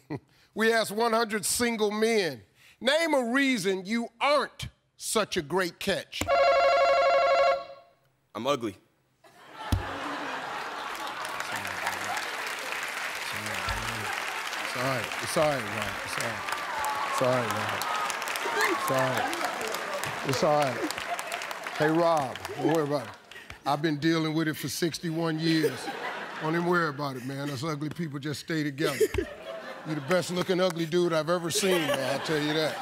we asked 100 single men, name a reason you aren't such a great catch. I'm ugly. It's all right. It's all right, Rob. It's all right. It's all right. It's all right. It's all right. Hey, Rob, don't worry about it. I've been dealing with it for 61 years. Don't even worry about it, man. Us ugly people just stay together. You're the best looking ugly dude I've ever seen, man, I'll tell you that.